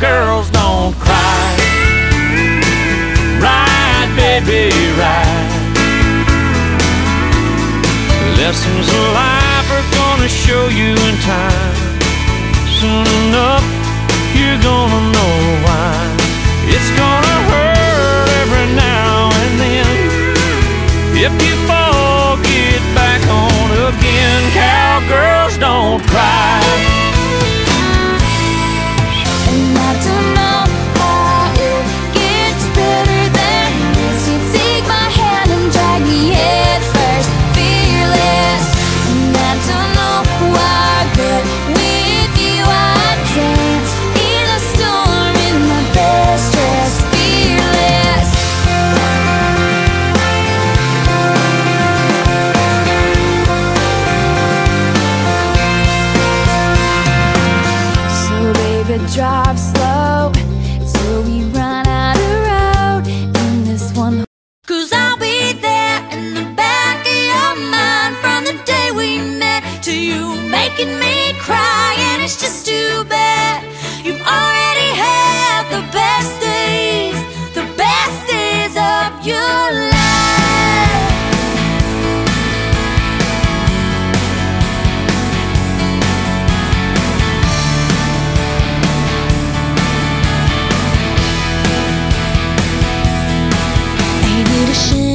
girls don't cry. Ride, baby, ride. Lessons of life are gonna show you in time. Soon enough, you're gonna know why. It's gonna hurt every now and then. If you drive slow. 是